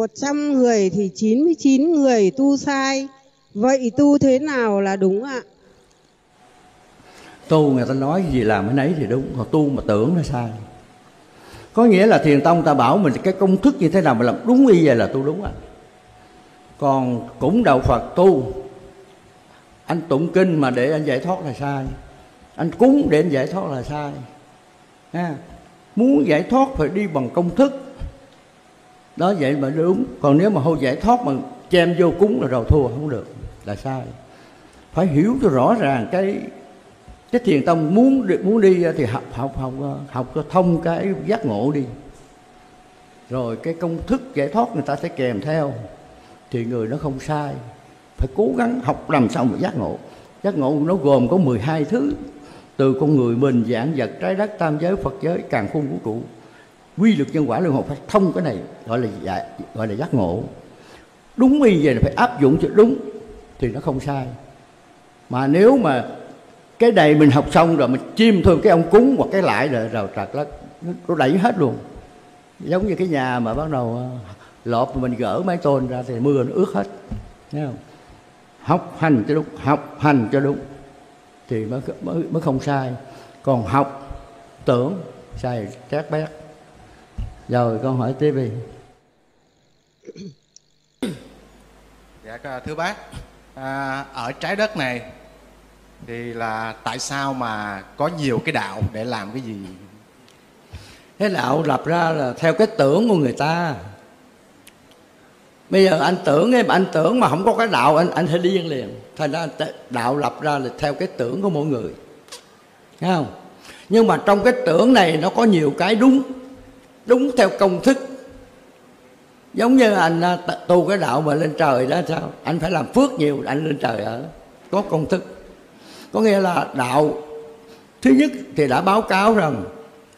100 người thì 99 người tu sai. Vậy tu thế nào là đúng ạ? Tu người ta nói gì làm cái nấy thì đúng, còn tu mà tưởng là sai. Có nghĩa là thiền tông ta bảo mình cái công thức như thế nào mà làm đúng y vậy là tu đúng à. Còn cũng đạo Phật tu anh tụng kinh mà để anh giải thoát là sai anh cúng để anh giải thoát là sai ha. muốn giải thoát phải đi bằng công thức đó, vậy mà đúng. Còn nếu mà hô giải thoát mà chem vô cúng là rồi thua, không được. Là sai. Phải hiểu cho rõ ràng cái cái thiền tông muốn muốn đi thì học học học học cho thông cái giác ngộ đi. Rồi cái công thức giải thoát người ta sẽ kèm theo. Thì người nó không sai. Phải cố gắng học làm sao mà giác ngộ. Giác ngộ nó gồm có 12 thứ. Từ con người mình dạng vật trái đất, tam giới, phật giới, càng khôn vũ trụ quy luật nhân quả luân hồi phải thông cái này gọi là dạ, gọi là giác ngộ. Đúng như vậy là phải áp dụng cho đúng thì nó không sai. Mà nếu mà cái này mình học xong rồi mình chim thôi cái ông cúng hoặc cái lại rồi rào trật lắc nó đẩy hết luôn. Giống như cái nhà mà bắt đầu ờ, lọt mình gỡ mái tôn ra thì mưa nó ướt hết thấy không? Học hành cho đúng học hành cho đúng thì mới mới mới không sai. Còn học tưởng sai chát bét rồi con hỏi tiếp đi. Dạ thưa bác à, ở trái đất này thì là tại sao mà có nhiều cái đạo để làm cái gì? Cái đạo lập ra là theo cái tưởng của người ta. Bây giờ anh tưởng em anh tưởng mà không có cái đạo anh anh sẽ điên liền. Thành ra đạo lập ra là theo cái tưởng của mỗi người. Thấy không? Nhưng mà trong cái tưởng này nó có nhiều cái đúng đúng theo công thức. Giống như anh à, tu cái đạo mà lên trời đó, sao? Anh phải làm phước nhiều, anh lên trời ở. Có công thức. Có nghĩa là đạo, thứ nhất thì đã báo cáo rằng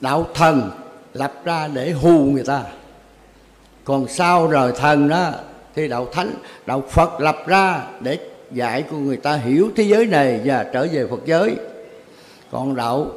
đạo thần lập ra để hù người ta. Còn sau rồi thần đó, thì đạo thánh, đạo phật lập ra để dạy của người ta hiểu thế giới này và trở về phật giới. Còn đạo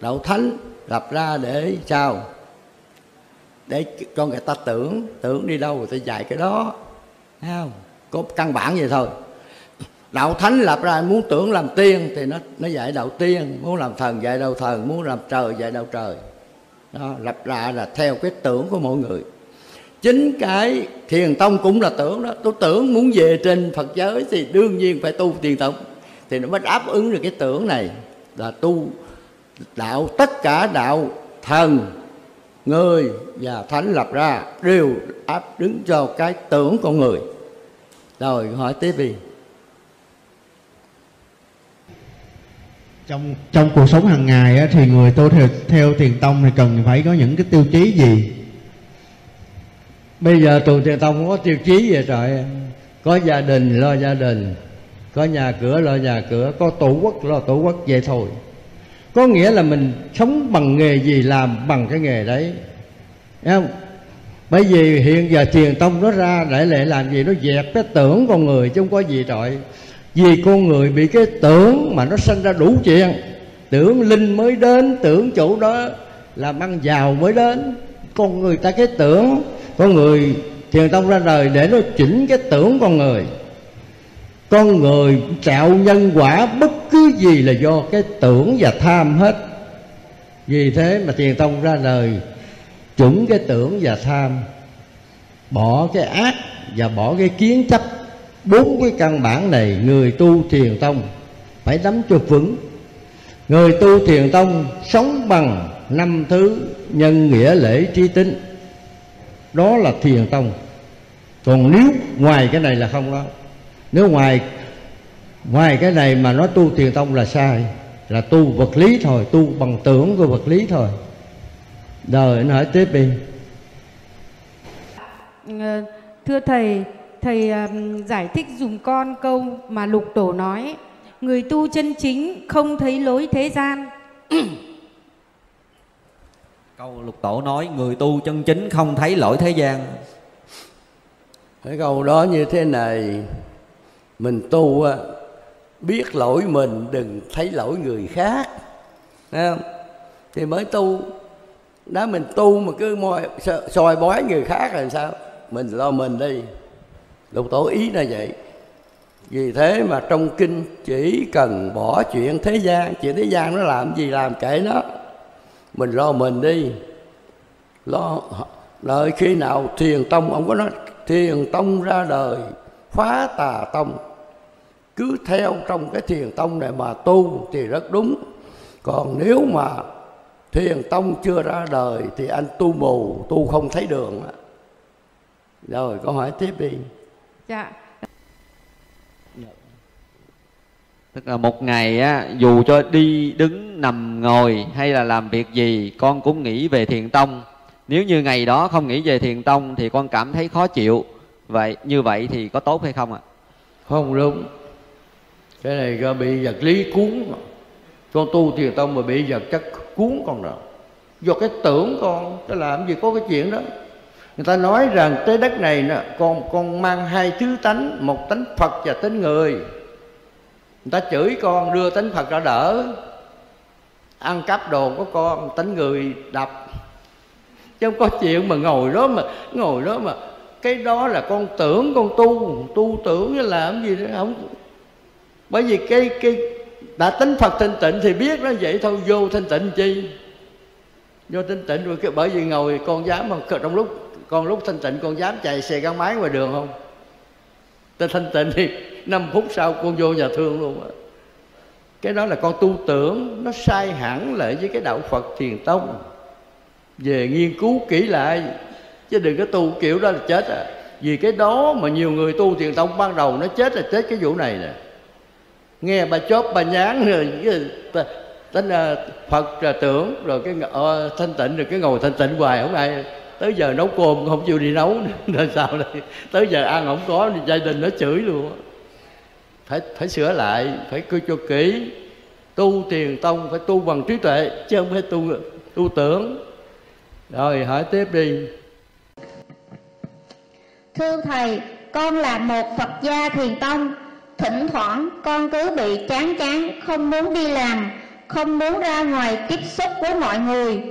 đạo thánh lập ra để sao? Để cho người ta tưởng tưởng đi đâu người ta dạy cái đó. Thấy không? Có căn bản vậy thôi. Đạo thánh lập ra muốn tưởng làm tiên thì nó nó dạy đạo tiên. Muốn làm thần dạy đạo thần, muốn làm trời dạy đạo trời. Đó, lập ra là theo cái tưởng của mọi người. Chính cái thiền tông cũng là tưởng đó. Tôi tưởng muốn về trên phật giới thì đương nhiên phải tu thiền tông. Thì nó mới đáp ứng được cái tưởng này. Là tu đạo, tất cả đạo thần người và thánh lập ra đều áp đứng cho cái tưởng con người. Rồi hỏi tiếp đi. Trong trong cuộc sống hàng ngày á, thì người tu theo, theo thiền tông thì cần phải có những cái tiêu chí gì? Bây giờ tù thiền tông có tiêu chí vậy trời có gia đình lo gia đình. Có nhà cửa lo nhà cửa. Có tổ quốc lo tổ quốc vậy thôi có nghĩa là mình sống bằng nghề gì, làm bằng cái nghề đấy. Thấy không? Bởi vì hiện giờ thiền tông nó ra để lệ làm gì nó dẹp cái tưởng con người chứ không có gì trọi. Vì con người bị cái tưởng mà nó sinh ra đủ chuyện. Tưởng linh mới đến, tưởng chỗ đó làm ăn giàu mới đến. Con người ta cái tưởng, con người thiền tông ra đời để nó chỉnh cái tưởng con người con người tạo nhân quả bất cứ gì là do cái tưởng và tham hết. Vì thế mà thiền tông ra đời chuẩn cái tưởng và tham, bỏ cái ác và bỏ cái kiến chấp. Bốn cái căn bản này người tu thiền tông phải nắm cho vững. Người tu thiền tông sống bằng năm thứ nhân nghĩa lễ trí tính. Đó là thiền tông. Còn nếu ngoài cái này là không đó nếu ngoài ngoài cái này mà nói tu thiền tông là sai là tu vật lý thôi tu bằng tưởng của vật lý thôi. Rồi anh hỏi tiếp đi. Ờ, thưa thầy thầy um, giải thích dùng con câu mà lục tổ nói. Người tu chân chính không thấy lối thế gian. Câu lục tổ nói người tu chân chính không thấy lỗi thế gian. Cái câu đó như thế này mình tu biết lỗi mình, đừng thấy lỗi người khác. Thấy không? thì mới tu. Đó, mình tu mà cứ moi soi bói người khác là sao? Mình lo mình đi. Lục tổ ý là vậy. Vì thế mà trong kinh chỉ cần bỏ chuyện thế gian, chuyện thế gian nó làm gì làm kệ nó. Mình lo mình đi. Lo đợi khi nào thiền tông, ông có nói thiền tông ra đời phá tà tông. Cứ theo trong cái thiền tông này mà tu thì rất đúng. Còn nếu mà thiền tông chưa ra đời thì anh tu mù tu không thấy đường rồi câu hỏi tiếp đi. Dạ. Tức là một ngày á dù cho đi đứng nằm ngồi hay là làm việc gì con cũng nghĩ về thiền tông. Nếu như ngày đó không nghĩ về thiền tông thì con cảm thấy khó chịu vậy, như vậy thì có tốt hay không ạ? Không đúng. Cái này bị vật lý cuốn con tu thiền tông mà bị vật chất cuốn con rồi do cái tưởng con, cái làm gì có cái chuyện đó. Người ta nói rằng tới đất này nè, con con mang hai thứ tánh, một tánh phật và tánh người. Người ta chửi con, đưa tánh phật ra đỡ. Ăn cắp đồ của con, tánh người đập. Chứ không có chuyện mà ngồi đó mà, ngồi đó mà cái đó là con tưởng, con tu tu tưởng cái làm gì đó, không. Bởi vì cái cái, đã tính phật thanh tịnh thì biết nó vậy thôi, vô thanh tịnh chi? Vô thanh tịnh rồi cái, bởi vì ngồi con dám mà trong lúc, con lúc thanh tịnh, con dám chạy xe gắn máy ngoài đường không? Ta thanh tịnh thì 5 phút sau con vô nhà thương luôn á. Cái đó là con tu tưởng, nó sai hẳn lại với cái đạo phật thiền tông. Về nghiên cứu kỹ lại chứ đừng có tu kiểu đó là chết à. Vì cái đó mà nhiều người tu thiền tông ban đầu nó chết là chết cái vụ này nè. Nghe bà chóp bà nhán rồi tính à, phật là tưởng rồi cái uh, thanh tịnh rồi cái ngồi thanh tịnh hoài không ai tới giờ nấu cơm không chịu đi nấu nên sao đây? Tới giờ ăn không có thì gia đình nó chửi luôn. Phải phải sửa lại phải cứ cho kỹ. Tu tiền tông phải tu bằng trí tuệ chứ không phải tu tu tưởng. Rồi hỏi tiếp đi thưa thầy, con là một phật gia thiền tông. Thỉnh thoảng con cứ bị chán chán, không muốn đi làm, không muốn ra ngoài tiếp xúc với mọi người.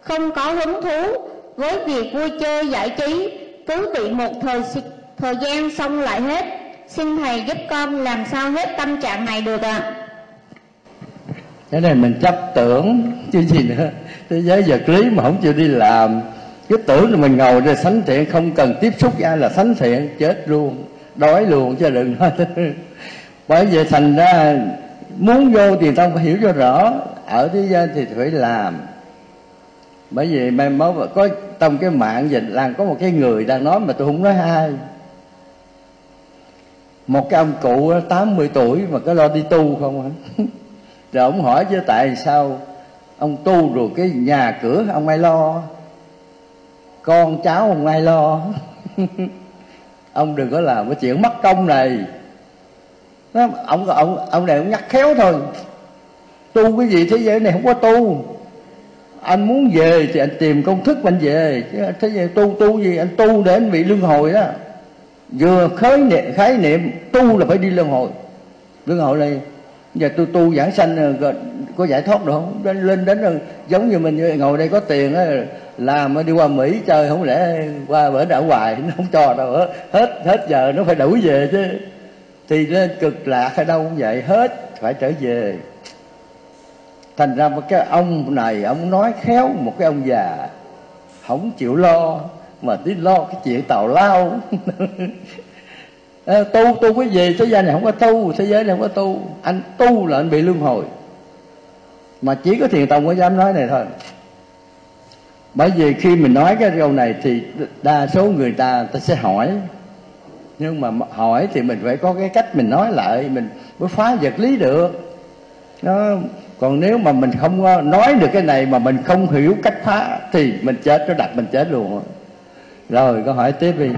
Không có hứng thú với việc vui chơi giải trí, cứ bị một thời thời gian xong lại hết. Xin thầy giúp con làm sao hết tâm trạng này được ạ? À? cái này mình chấp tưởng chứ gì nữa. Thế giới vật lý mà không chịu đi làm cứ tưởng là mình ngồi rồi sánh thiện, không cần tiếp xúc với ai là sánh thiện, chết luôn, đói luôn chứ đừng nói bởi vậy thành ra muốn vô thì tông phải hiểu cho rõ, ở thế gian thì phải làm. Bởi vì mai mốt có trong cái mạng dịch là có một cái người đang nói mà tôi không nói ai. Một cái ông cụ 80 tuổi mà có lo đi tu không hả? Rồi ông hỏi chứ tại sao ông tu rồi cái nhà cửa ông ai lo? Con cháu ông ai lo? Ông đừng có làm cái chuyện mất công này. Nó, ông ông ông này ông nhắc khéo thôi. Tu cái gì thế giới này không có tu. Anh muốn về thì anh tìm công thức anh về. Chứ thế giới tu tu gì anh tu để anh bị luân hồi đó vừa khái niệm khái niệm tu là phải đi luân hồi. Luân hồi này giờ tôi tu giảng sanh có giải thoát được không? Đến lên đến giống như mình ngồi đây có tiền á làm đi qua mỹ chơi, không lẽ qua bển ở hoài, nó không cho đâu. Hết hết giờ nó phải đuổi về chứ. Thì lên cực lạc hay đâu cũng vậy, hết phải trở về. Thành ra một cái ông này, ông nói khéo một cái ông già, không chịu lo, mà đi lo cái chuyện tào lao. Tu tu cái gì? Thế gian này không có tu, thế giới này không có tu. Anh tu là anh bị luân hồi. Mà chỉ có thiền tông mới dám nói này thôi bởi vì khi mình nói cái câu này thì đa số người ta ta sẽ hỏi. Nhưng mà hỏi thì mình phải có cái cách mình nói lại, mình mới phá vật lý được. Nó còn nếu mà mình không nói được cái này mà mình không hiểu cách phá thì mình chết nó đặt mình chết luôn. Rồi, câu hỏi tiếp đi.